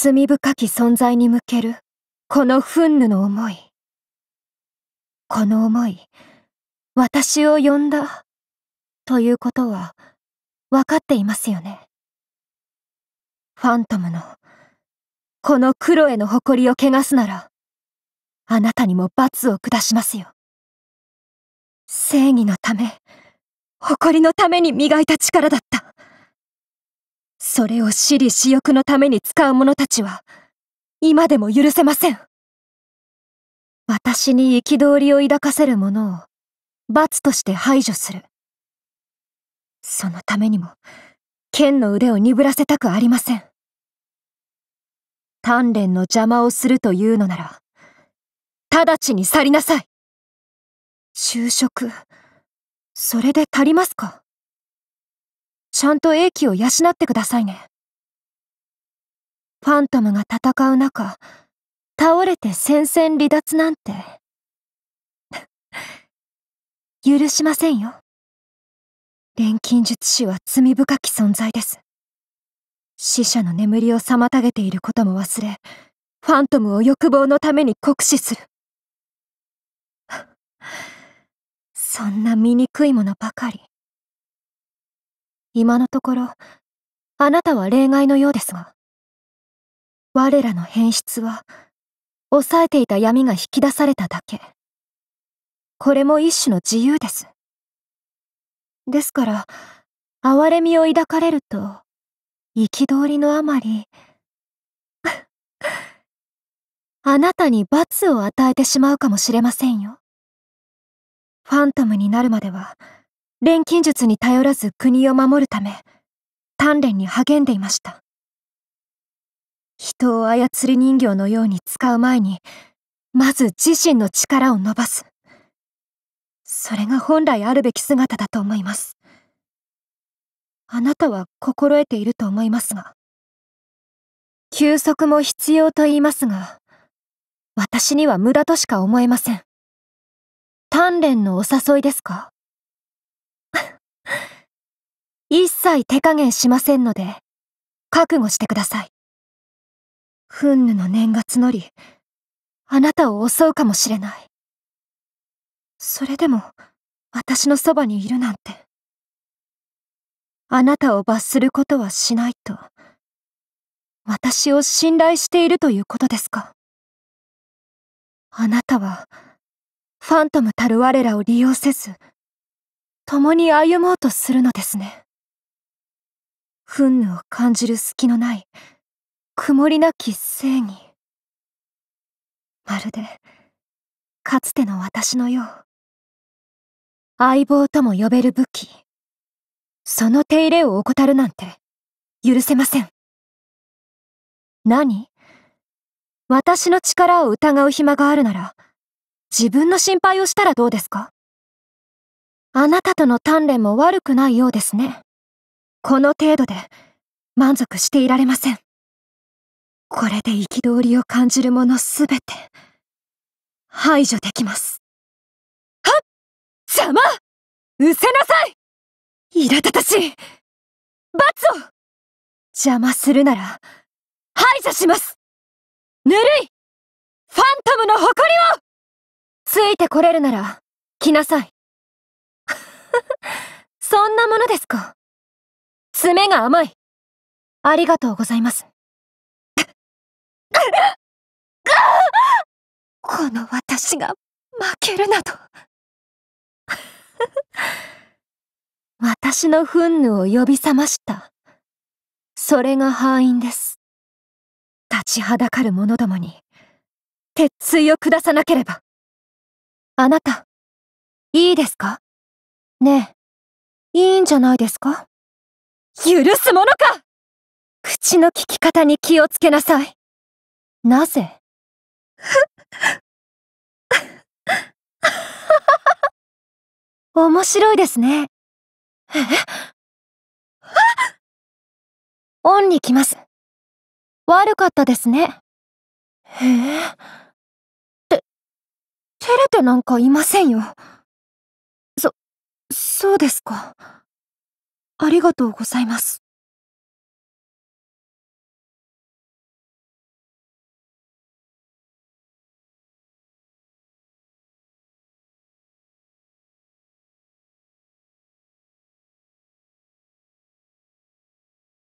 罪深き存在に向ける、この憤怒の思い。この思い、私を呼んだ、ということは、分かっていますよね。ファントムの、この黒への誇りを汚すなら、あなたにも罰を下しますよ。正義のため、誇りのために磨いた力だった。それを私利私欲のために使う者たちは、今でも許せません。私に憤りを抱かせる者を、罰として排除する。そのためにも、剣の腕を鈍らせたくありません。鍛錬の邪魔をするというのなら、直ちに去りなさい。就職、それで足りますか？ちゃんと英気を養ってくださいね。ファントムが戦う中、倒れて戦線離脱なんて。許しませんよ。錬金術師は罪深き存在です。死者の眠りを妨げていることも忘れ、ファントムを欲望のために酷使する。そんな醜いものばかり。今のところ、あなたは例外のようですが、我らの変質は、抑えていた闇が引き出されただけ。これも一種の自由です。ですから、哀れみを抱かれると、憤りのあまり、あなたに罰を与えてしまうかもしれませんよ。ファントムになるまでは、錬金術に頼らず国を守るため、鍛錬に励んでいました。人を操り人形のように使う前に、まず自身の力を伸ばす。それが本来あるべき姿だと思います。あなたは心得ていると思いますが。休息も必要と言いますが、私には無駄としか思えません。鍛錬のお誘いですか？一切手加減しませんので、覚悟してください。憤怒の念が募り、あなたを襲うかもしれない。それでも、私のそばにいるなんて。あなたを罰することはしないと、私を信頼しているということですかあなたは、ファントムたる我らを利用せず、共に歩もうとするのですね。憤怒を感じる隙のない、曇りなき正義。まるで、かつての私のよう。相棒とも呼べる武器。その手入れを怠るなんて、許せません。何？私の力を疑う暇があるなら、自分の心配をしたらどうですか？あなたとの鍛錬も悪くないようですね。この程度で満足していられません。これで憤りを感じる者すべて排除できます。はっ邪魔失せなさい苛立たしい罰を邪魔するなら排除しますぬるいファントムの誇りをついてこれるなら来なさい。なものですか？爪が甘い。ありがとうございます。この私が負けるなど。私の憤怒を呼び覚ました。それが敗因です。立ちはだかる者どもに、鉄槌を下さなければ。あなた、いいですか？ねえ、いいんじゃないですか？許すものか口の利き方に気をつけなさい。なぜ？面白いですね。え？オンに来ます。悪かったですね。へえ？て照れてなんかいませんよ。そ、うですか。ありがとうございます。